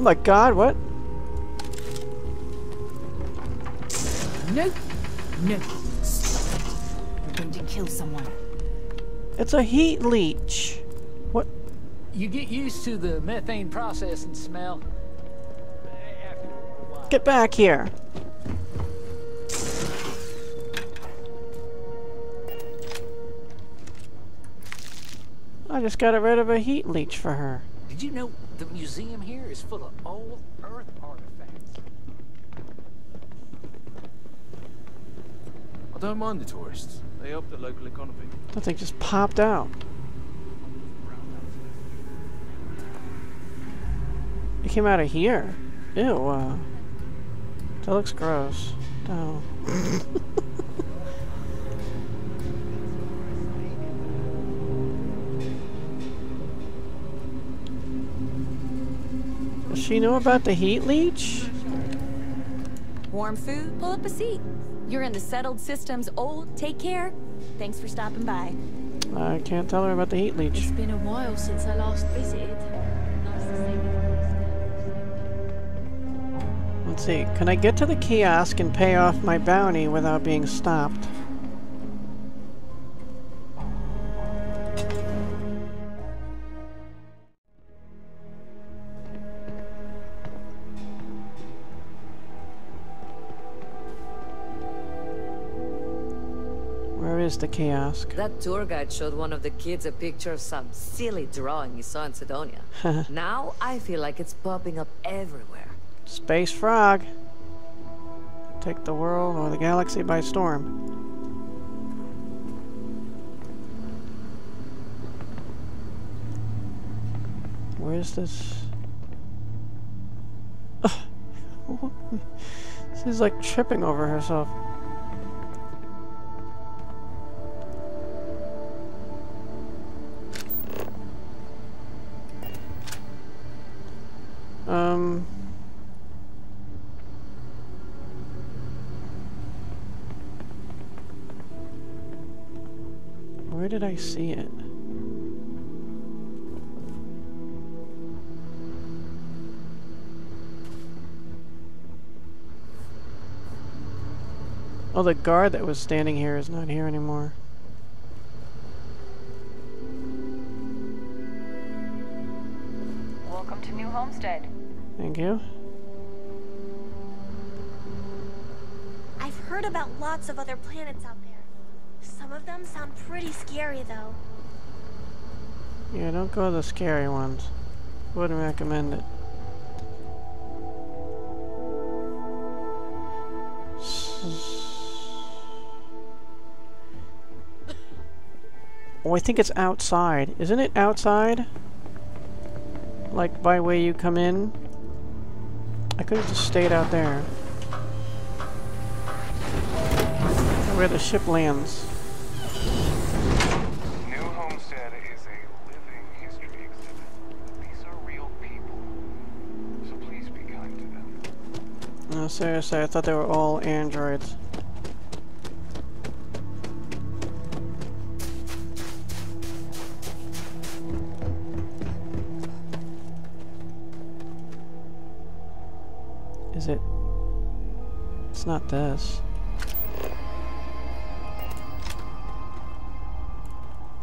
Oh my god, what? No. No. You're going to kill someone. It's a heat leech. What? You get used to the methane processing smell. After a while. Get back here. I just got rid of a heat leech for her. Did you know the museum here is full of old Earth artifacts? I don't mind the tourists. They help the local economy. That thing just popped out. It came out of here. Ew, uh, that looks gross. No. she know about the heat leech? Warm food? Pull up a seat. You're in the settled systems old. Take care. Thanks for stopping by. I can't tell her about the heat leech. It's been a while since I last visited. Nice to see you. Let's see. Can I get to the kiosk and pay off my bounty without being stopped? The kiosk? That tour guide showed one of the kids a picture of some silly drawing he saw in Cydonia. now I feel like it's popping up everywhere. Space Frog. Take the world or the galaxy by storm. Where's this? She's like tripping over herself. Um. Where did I see it? Oh, the guard that was standing here is not here anymore. To New Homestead. Thank you. I've heard about lots of other planets out there. Some of them sound pretty scary, though. Yeah, don't go to the scary ones. Wouldn't recommend it. Oh, I think it's outside. Isn't it outside? Like, by way you come in? I could have just stayed out there. Where the ship lands. New Homestead is a living history exhibit. These are real people. So please be kind to them. No, seriously, I thought they were all androids. This.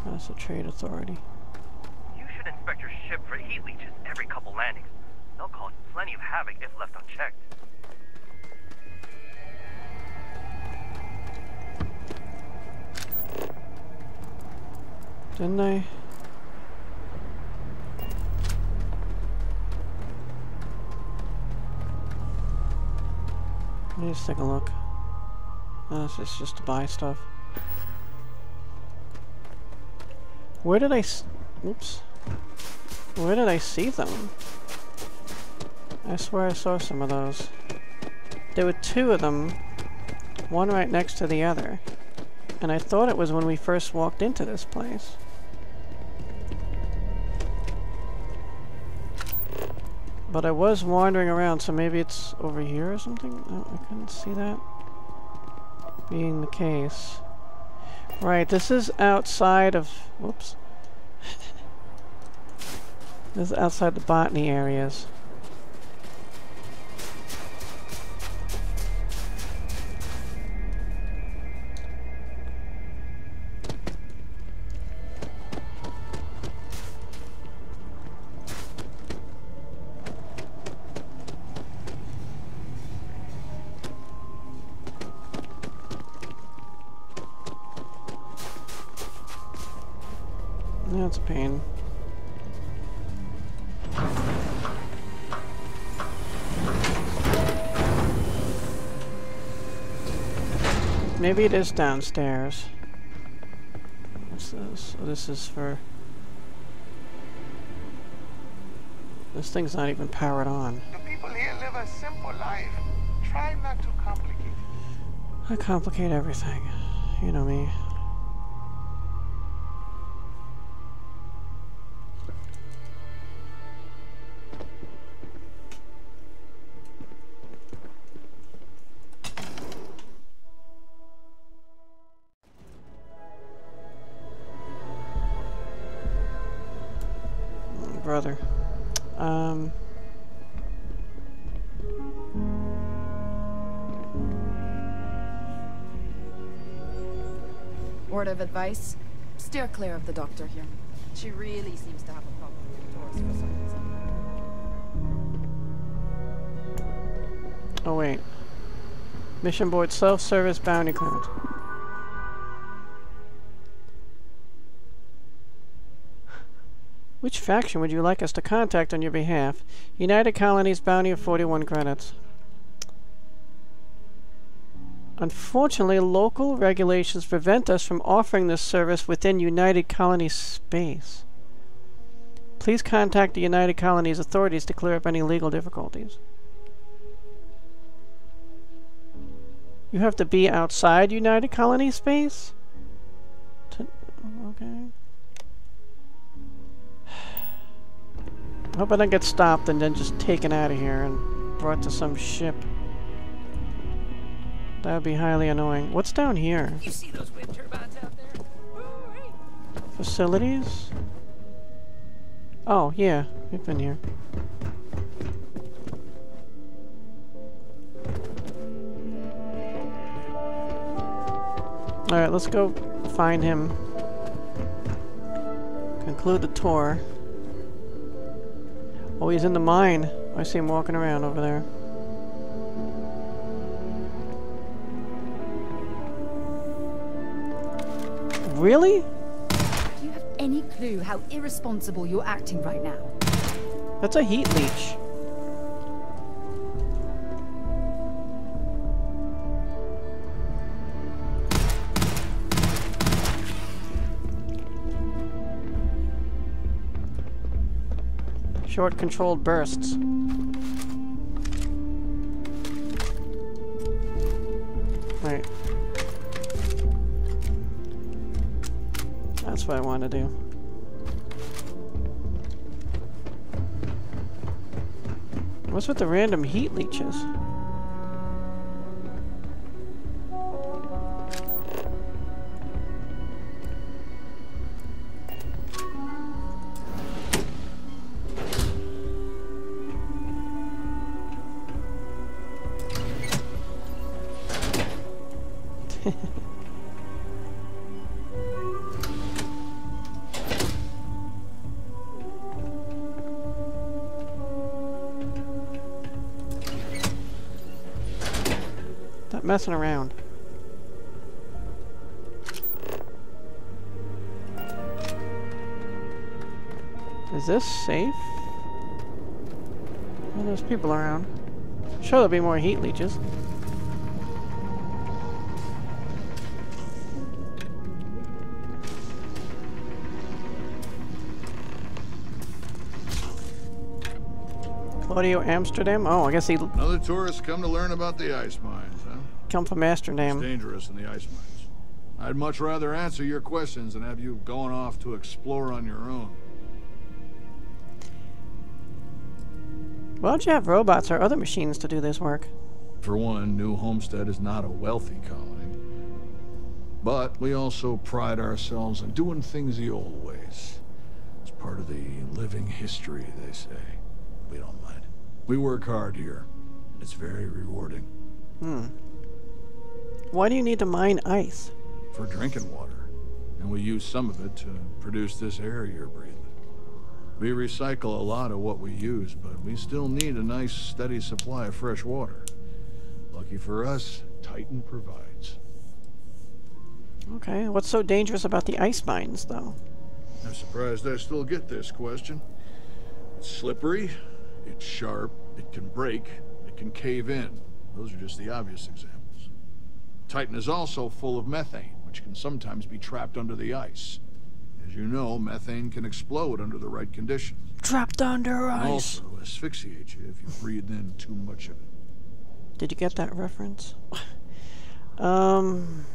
That's a trade authority. You should inspect your ship for heat leeches every couple landings. They'll cause plenty of havoc if left unchecked. Didn't I? Let me just take a look. Oh, this is just to buy stuff. Where did I Oops. Where did I see them? I swear I saw some of those. There were two of them, one right next to the other. And I thought it was when we first walked into this place. But I was wandering around, so maybe it's over here or something? I couldn't see that being the case. Right, this is outside of... Whoops. this is outside the botany areas. It is downstairs. What's this? Oh, this is for... This thing's not even powered on. The people here live a simple life. Try not to complicate it. I complicate everything. You know me. Of advice? Steer clear of the doctor here. She really seems to have a problem with doors for some reason. Oh wait. Mission board self-service bounty clearance. Which faction would you like us to contact on your behalf? United Colonies bounty of 41 credits. Unfortunately, local regulations prevent us from offering this service within United Colonies space. Please contact the United Colonies authorities to clear up any legal difficulties. You have to be outside United Colony space? To, okay. Hope I don't get stopped and then just taken out of here and brought to some ship. That would be highly annoying. What's down here? You see those wind turbines out there? Facilities? Oh, yeah. We've been here. Alright, let's go find him. Conclude the tour. Oh, he's in the mine. I see him walking around over there. Really? Do you have any clue how irresponsible you're acting right now? That's a heat leech. Short controlled bursts. What I want to do. What's with the random heat leeches? Messing around. Is this safe? Well, there's people around. Sure, there'll be more heat leeches. Claudio Amsterdam? Oh, I guess he Another tourist come to learn about the ice mines, huh? Come from Amsterdam. It's dangerous in the ice mines. I'd much rather answer your questions than have you going off to explore on your own. Why don't you have robots or other machines to do this work? For one, New Homestead is not a wealthy colony. But we also pride ourselves on doing things the old ways. It's part of the living history, they say. We don't mind. We work hard here. and It's very rewarding. Hmm. Why do you need to mine ice? For drinking water. And we use some of it to produce this air you're breathing. We recycle a lot of what we use, but we still need a nice, steady supply of fresh water. Lucky for us, Titan provides. Okay, what's so dangerous about the ice mines, though? I'm surprised I still get this question. It's slippery, it's sharp, it can break, it can cave in. Those are just the obvious examples. Titan is also full of methane, which can sometimes be trapped under the ice. As you know, methane can explode under the right conditions. Trapped under And ice. also asphyxiate you if you breathe in too much of it. Did you get that reference? um.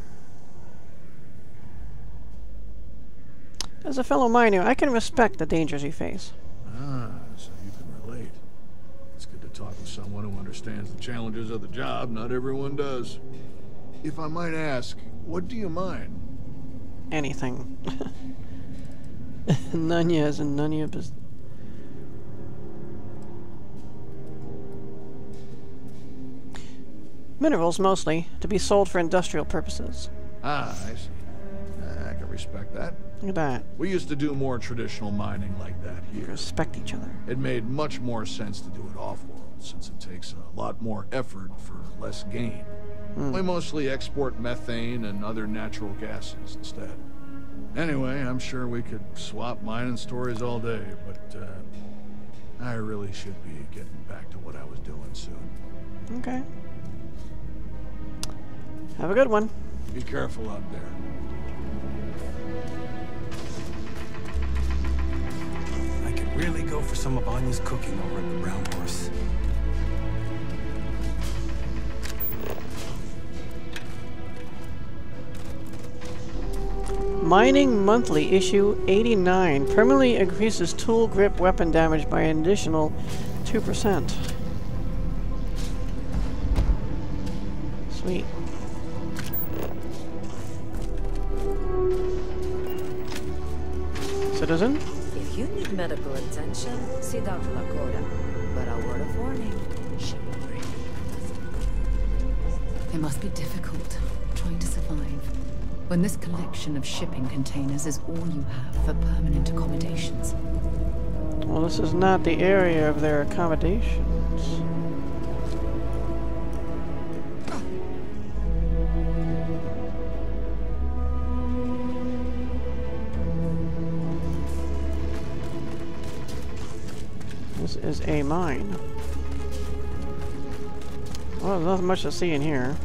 As a fellow miner, I can respect the dangers you face. Ah, so you can relate. It's good to talk with someone who understands the challenges of the job. Not everyone does. If I might ask, what do you mind? Anything. none as in none of your business. Minerals, mostly, to be sold for industrial purposes. Ah, I see. I can respect that. Look at that. We used to do more traditional mining like that here. Respect each other. It made much more sense to do it off-world, since it takes a lot more effort for less gain. We mostly export methane and other natural gases instead. Anyway, I'm sure we could swap mining stories all day, but uh, I really should be getting back to what I was doing soon. Okay. Have a good one. Be careful out there. Really go for some of Anya's cooking over at the Brown Horse. Mining Monthly, issue 89, permanently increases tool grip weapon damage by an additional 2%. Sweet. Citizen? If you need medical attention, see Dr. Lakota. But a word of warning, she will bring It must be difficult trying to survive when this collection of shipping containers is all you have for permanent accommodations. Well, this is not the area of their accommodations. Is a mine. Well, there's nothing much to see in here.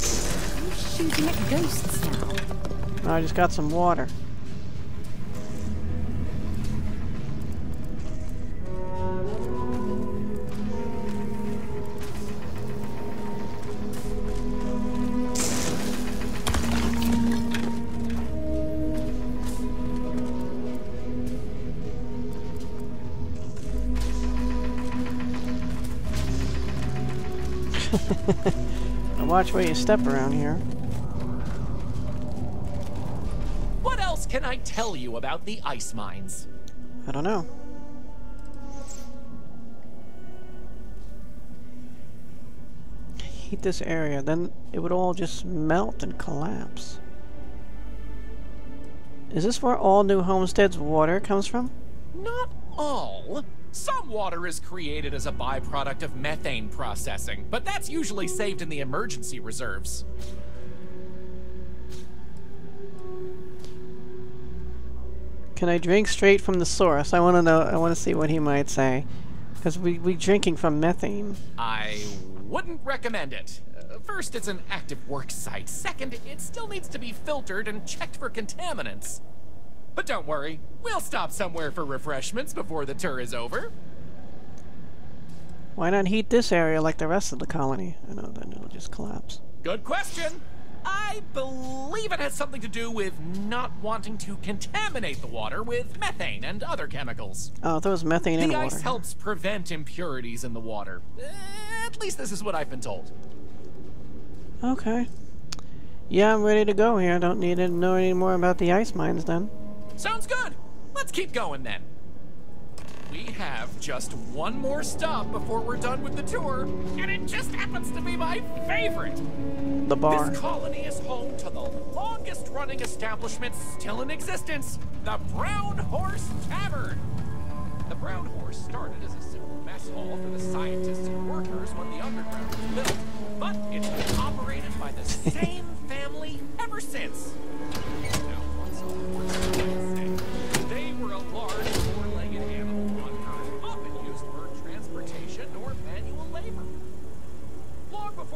Who's shooting at ghosts now? I just got some water. Watch where you step around here. What else can I tell you about the ice mines? I don't know. Heat this area, then it would all just melt and collapse. Is this where all New Homestead's water comes from? Not all. Some water is created as a byproduct of methane processing, but that's usually saved in the emergency reserves. Can I drink straight from the source? I want to know. I want to see what he might say, because we we drinking from methane. I wouldn't recommend it. Uh, First, it's an active work site. Second, it still needs to be filtered and checked for contaminants. But don't worry, we'll stop somewhere for refreshments before the tour is over. Why not heat this area like the rest of the colony? I know then it'll just collapse. Good question. I believe it has something to do with not wanting to contaminate the water with methane and other chemicals. Oh, there was methane in the the ice helps prevent impurities in the water. At least this is what I've been told. Okay. Yeah, I'm ready to go here. I don't need to know any more about the ice mines then. Sounds good. Let's keep going then. We have just one more stop before we're done with the tour, and it just happens to be my favorite. The bar. This colony is home to the longest running establishment still in existence, the Brown Horse Tavern. The Brown Horse started as a simple mess hall for the scientists and workers when the underground was built, but it's been operated by the same family ever since.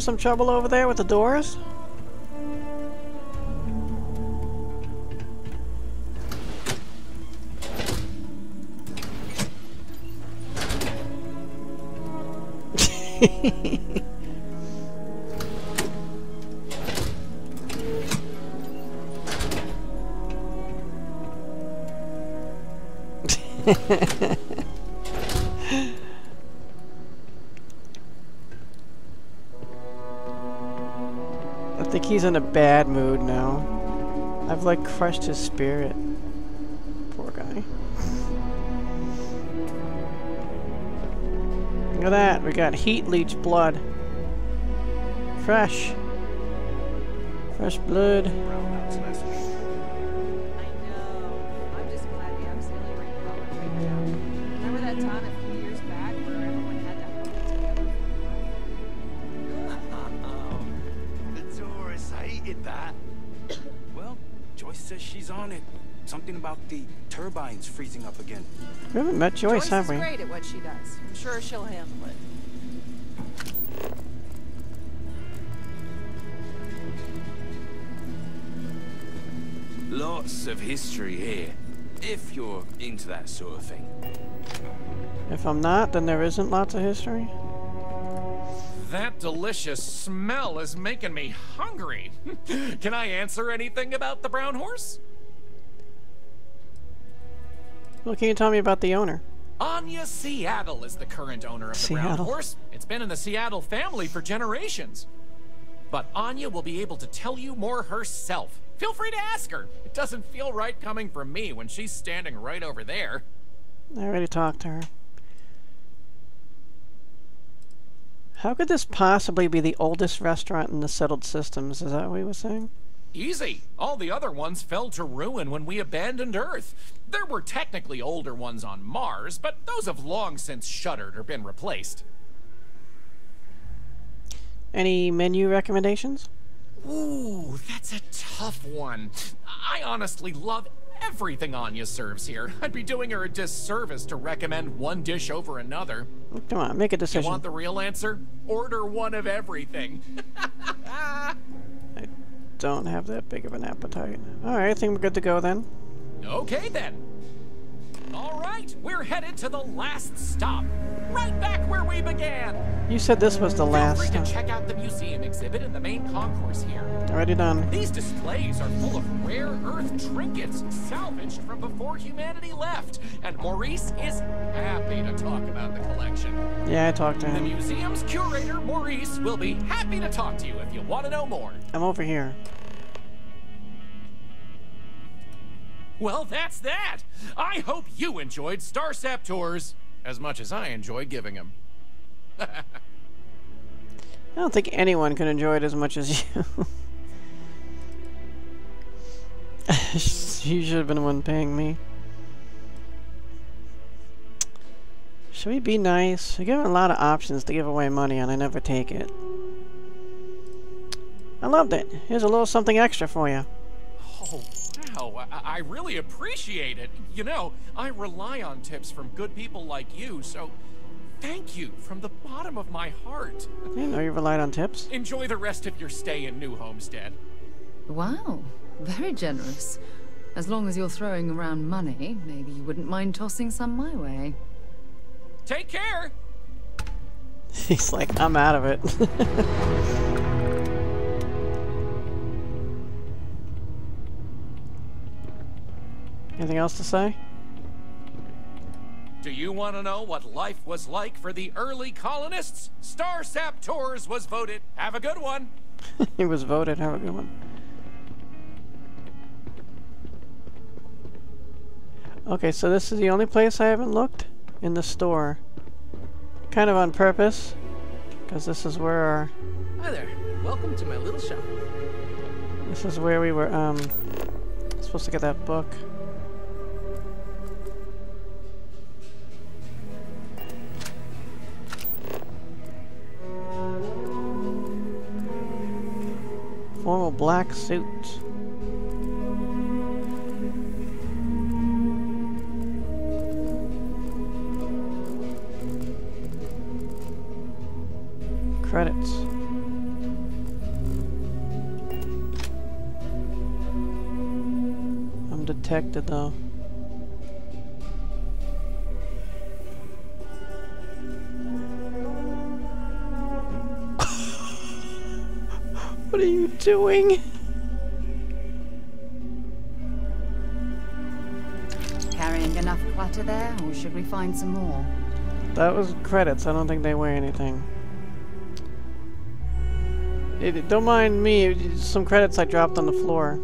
some trouble over there with the doors? In a bad mood now. I've like crushed his spirit. Poor guy. Look at that, we got heat leech blood. Fresh. Fresh blood. Joyce on it. Something about the turbines freezing up again. We haven't met Joyce, Joyce have is we? great at what she does. I'm sure she'll handle it. Lots of history here, if you're into that sort of thing. If I'm not, then there isn't lots of history. That delicious smell is making me hungry. Can I answer anything about the brown horse? Well, can you tell me about the owner? Anya Seattle is the current owner of the brown horse. It's been in the Seattle family for generations. But Anya will be able to tell you more herself. Feel free to ask her. It doesn't feel right coming from me when she's standing right over there. I already talked to her. How could this possibly be the oldest restaurant in the settled systems? Is that what he was saying? Easy. All the other ones fell to ruin when we abandoned Earth. There were technically older ones on Mars, but those have long since shuttered or been replaced. Any menu recommendations? Ooh, that's a tough one. I honestly love everything Anya serves here. I'd be doing her a disservice to recommend one dish over another. Come on, make a decision. You want the real answer? Order one of everything. Don't have that big of an appetite. Alright, I think we're good to go then. Okay then. All right, we're headed to the last stop. Right back where we began. You said this was the Feel last free stop. to check out the museum exhibit in the main concourse here. Already done. These displays are full of rare Earth trinkets salvaged from before humanity left, and Maurice is happy to talk about the collection. Yeah, I talked to him. The museum's curator, Maurice, will be happy to talk to you if you want to know more. I'm over here. Well, that's that. I hope you enjoyed Starsap Tours as much as I enjoy giving them. I don't think anyone can enjoy it as much as you. you should have been the one paying me. Should we be nice? You're given a lot of options to give away money and I never take it. I loved it. Here's a little something extra for you. Oh, wow. I, I really appreciate it. You know, I rely on tips from good people like you, so thank you from the bottom of my heart. I didn't know you relied on tips. Enjoy the rest of your stay in New Homestead. Wow, very generous. As long as you're throwing around money, maybe you wouldn't mind tossing some my way. Take care! He's like, I'm out of it. Anything else to say? Do you want to know what life was like for the early colonists? Starsap Tours was voted. Have a good one. he was voted. Have a good one. Okay, so this is the only place I haven't looked in the store. Kind of on purpose, because this is where our... Hi there. Welcome to my little shop. This is where we were, um, supposed to get that book. Formal black suit. Credits. I'm detected though. What are you doing? Carrying enough clutter there, or should we find some more? That was credits. I don't think they weigh anything. It, don't mind me. Some credits I dropped on the floor.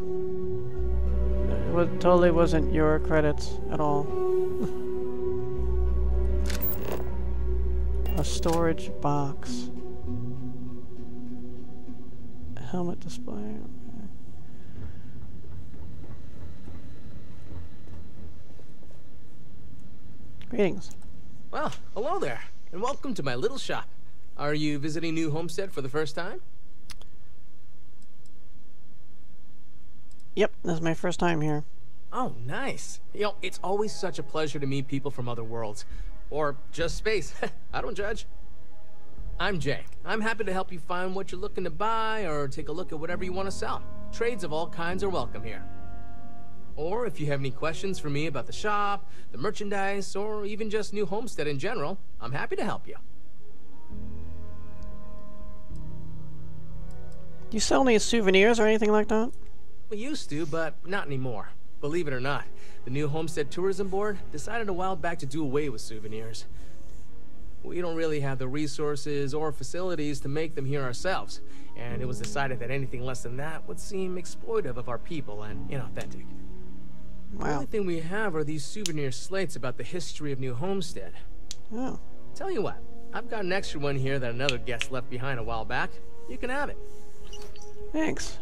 It was, totally wasn't your credits at all. A storage box. Helmet display. Okay. Greetings. Well, hello there, and welcome to my little shop. Are you visiting New Homestead for the first time? Yep, this is my first time here. Oh, nice. You know, it's always such a pleasure to meet people from other worlds. Or just space. I don't judge. I'm Jae. I'm happy to help you find what you're looking to buy or take a look at whatever you want to sell. Trades of all kinds are welcome here. Or if you have any questions for me about the shop, the merchandise, or even just New Homestead in general, I'm happy to help you. Do you sell any souvenirs or anything like that? We used to, but not anymore. Believe it or not, the new Homestead Tourism Board decided a while back to do away with souvenirs. We don't really have the resources or facilities to make them here ourselves, and it was decided that anything less than that would seem exploitive of our people and inauthentic. Wow. The only thing we have are these souvenir slates about the history of New Homestead. Oh. Tell you what, I've got an extra one here that another guest left behind a while back. You can have it. Thanks.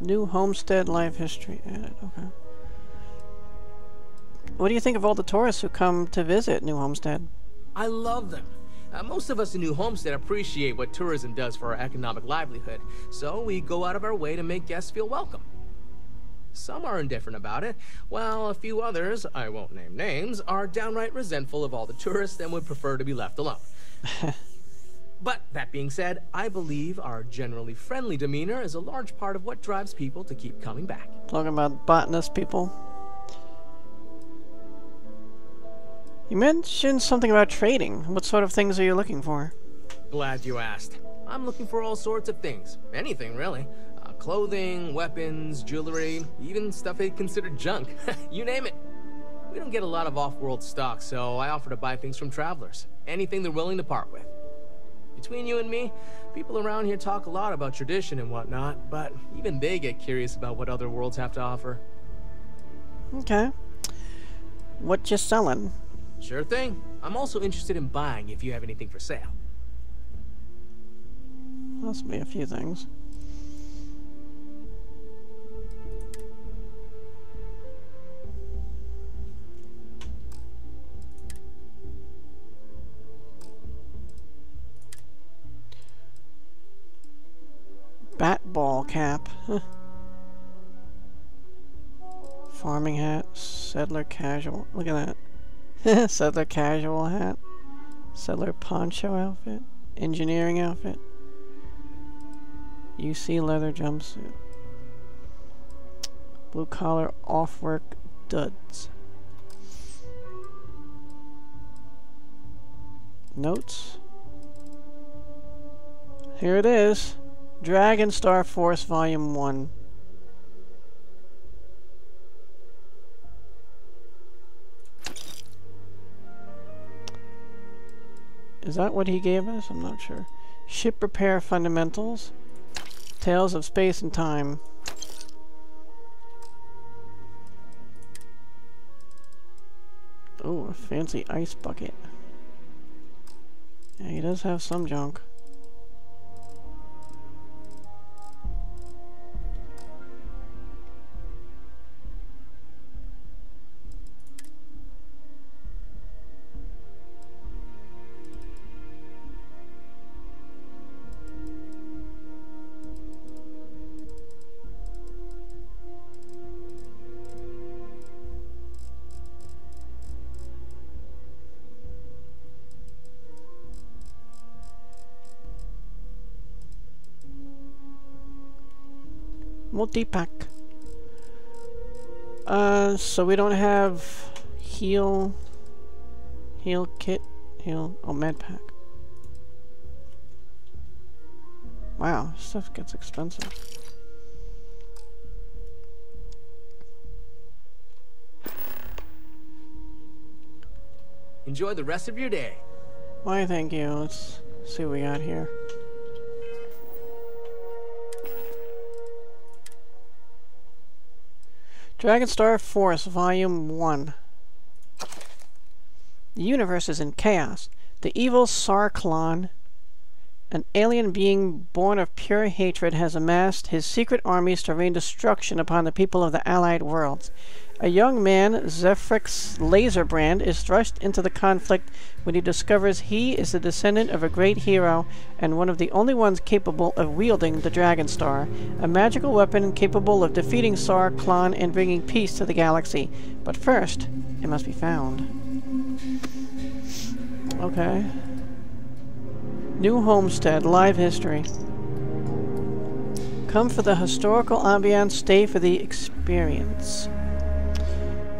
New Homestead Life History added. Okay. What do you think of all the tourists who come to visit New Homestead? I love them. Uh, most of us in New Homestead appreciate what tourism does for our economic livelihood, so we go out of our way to make guests feel welcome. Some are indifferent about it, while a few others, I won't name names, are downright resentful of all the tourists and would prefer to be left alone. but that being said, I believe our generally friendly demeanor is a large part of what drives people to keep coming back. Talking about botanist people. You mentioned something about trading. What sort of things are you looking for? Glad you asked. I'm looking for all sorts of things. Anything, really. Uh, clothing, weapons, jewelry, even stuff they consider junk. you name it. We don't get a lot of off-world stock, so I offer to buy things from travelers. Anything they're willing to part with. Between you and me, people around here talk a lot about tradition and whatnot, but even they get curious about what other worlds have to offer. Okay. What you selling? Sure thing. I'm also interested in buying if you have anything for sale. Be a few things. Bat ball cap. Farming hat. Settler casual. Look at that. Settler casual hat. Settler poncho outfit. Engineering outfit. UC leather jumpsuit. Blue collar off work duds. Notes. Here it is. Dragonstar Force Volume 1. Is that what he gave us? I'm not sure. Ship repair fundamentals. Tales of space and time. Oh, a fancy ice bucket. Yeah, he does have some junk. Multi-pack. Uh, so we don't have heal, heal kit, heal, oh med pack. Wow, stuff gets expensive. Enjoy the rest of your day. Why, thank you. Let's see what we got here. Dragonstar Force, Volume 1. The universe is in chaos. The evil Sarklon, an alien being born of pure hatred, has amassed his secret armies to rain destruction upon the people of the Allied worlds. A young man, Zephrix Laserbrand, is thrust into the conflict when he discovers he is the descendant of a great hero and one of the only ones capable of wielding the Dragon Star, a magical weapon capable of defeating Sarklon and bringing peace to the galaxy. But first, it must be found. Okay. New Homestead, live history. Come for the historical ambiance, stay for the experience.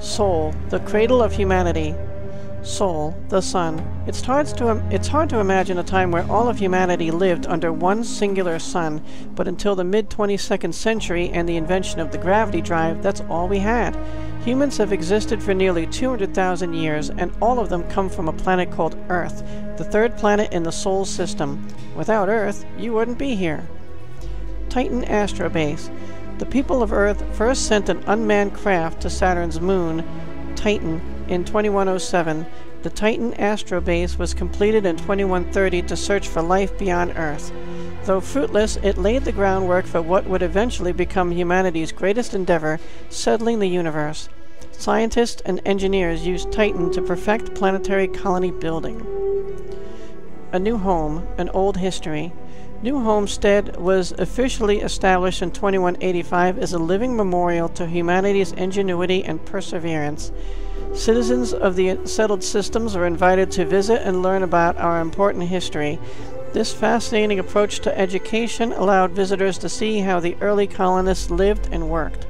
Sol, the cradle of humanity. Sol, the sun. It's hard, to, it's hard to imagine a time where all of humanity lived under one singular sun, but until the mid-22nd century and the invention of the gravity drive, that's all we had. Humans have existed for nearly 200,000 years, and all of them come from a planet called Earth, the third planet in the Sol system. Without Earth, you wouldn't be here. Titan Astrobase. The people of Earth first sent an unmanned craft to Saturn's moon, Titan, in 2107. The Titan astrobase was completed in 2130 to search for life beyond Earth. Though fruitless, it laid the groundwork for what would eventually become humanity's greatest endeavor, settling the universe. Scientists and engineers used Titan to perfect planetary colony building. A New Home, an Old History. New Homestead was officially established in 2185 as a living memorial to humanity's ingenuity and perseverance. Citizens of the settled systems are invited to visit and learn about our important history. This fascinating approach to education allowed visitors to see how the early colonists lived and worked.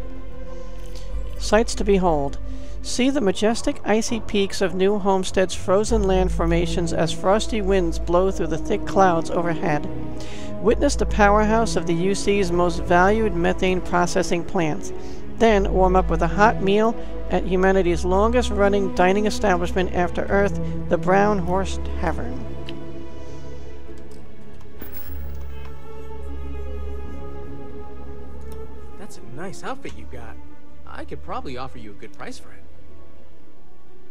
Sights to behold. See the majestic icy peaks of New Homestead's frozen land formations as frosty winds blow through the thick clouds overhead. Witness the powerhouse of the UC's most valued methane processing plants. Then warm up with a hot meal at humanity's longest running dining establishment after Earth, the Brown Horse Tavern. That's a nice outfit you got. I could probably offer you a good price for it.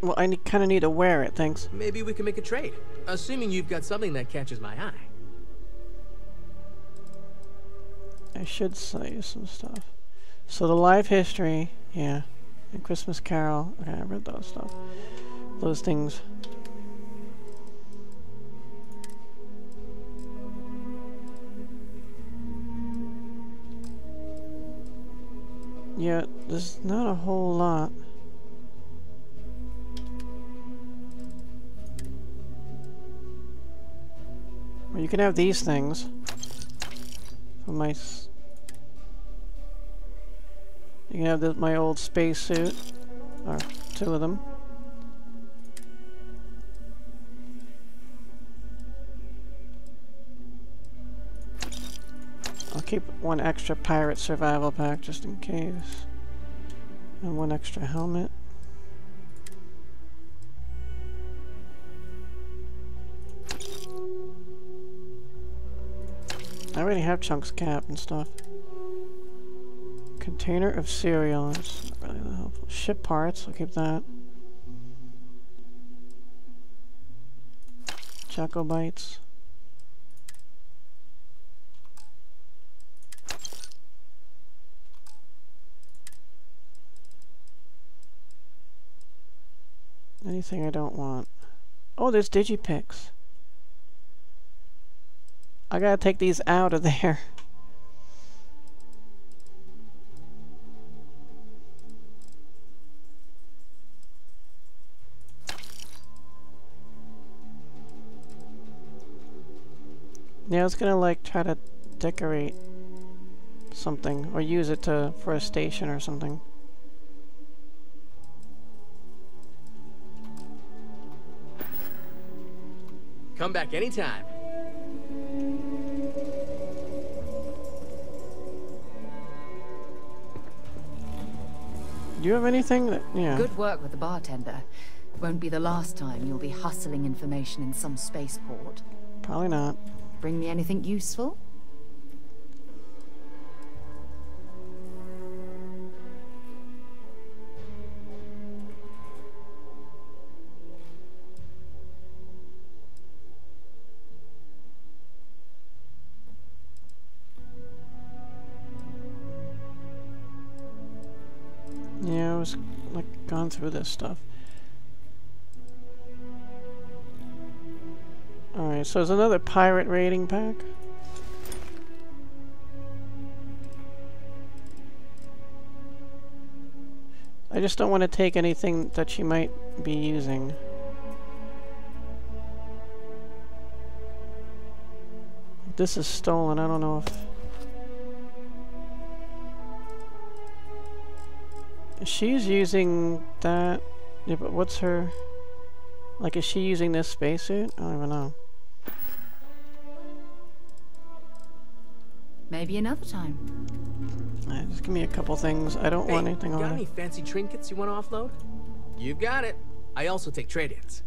Well, I kind of need to wear it, thanks. Maybe we can make a trade, assuming you've got something that catches my eye. I should sell you some stuff. So the live history, yeah. And Christmas Carol. Okay, I read those stuff. Those things. Yeah, there's not a whole lot. Well, you can have these things. For my You have the, my old space suit, or two of them. I'll keep one extra pirate survival pack just in case. And one extra helmet. I already have chunks cap and stuff. Container of cereal. That's not really helpful. Ship parts. I'll keep that. Choco bites. Anything I don't want. Oh, there's Digipix. I gotta take these out of there. Yeah, I was gonna like try to decorate something or use it to for a station or something. Come back anytime. Do you have anything that, yeah. Good work with the bartender. Won't be the last time you'll be hustling information in some spaceport. Probably not. Bring me anything useful? Yeah, I was like gone through this stuff. Alright, so there's another pirate raiding pack. I just don't want to take anything that she might be using. This is stolen, I don't know if... She's using that... Yeah, but what's her... Like, is she using this spacesuit? I don't even know. Maybe another time. Alright, just give me a couple things. I don't Hey, want anything got over any fancy trinkets you want to offload? You've got it. I also take trade-ins.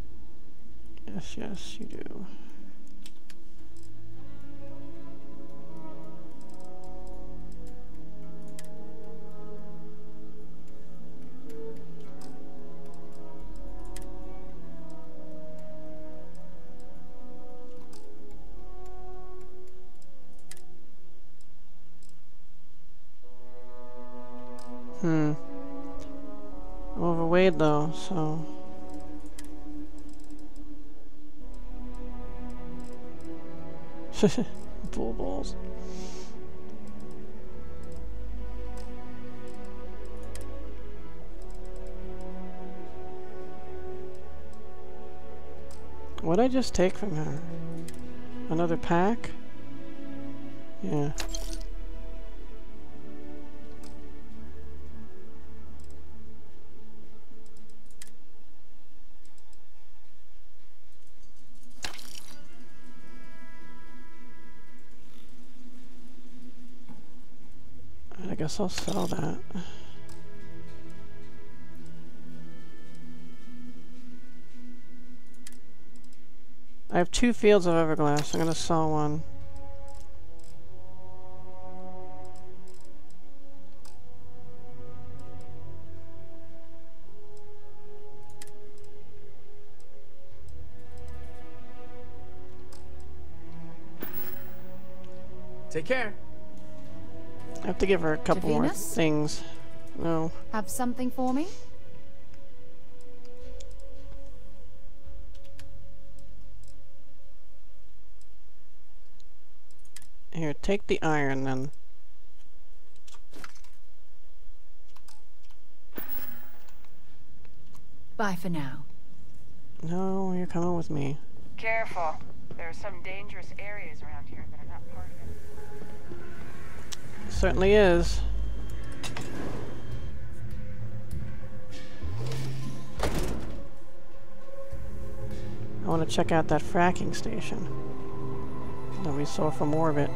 Yes, yes, you do. Hmm. I'm overweight though, so. Pool balls. What'd I just take from her? Another pack? Yeah. Guess I'll sell that. I have two fields of Everglass. I'm gonna sell one. Take care. I have to give her a couple more things. No. Have something for me? Here, take the iron then. Bye for now. No, you're coming with me. Careful. There are some dangerous areas around here that are not part of Certainly is. I want to check out that fracking station that we saw from orbit.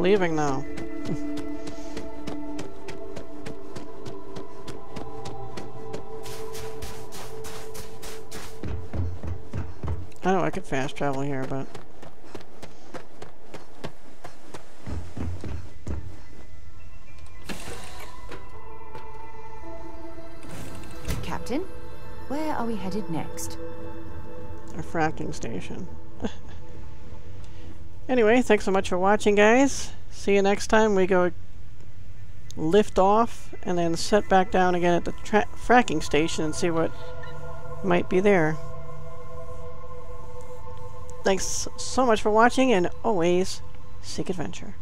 Leaving now. I know I could fast travel here, but... Captain, where are we headed next? A fracking station. anyway, thanks so much for watching, guys. See you next time. We go lift off and then set back down again at the fracking station and see what might be there. Thanks so much for watching and always seek adventure.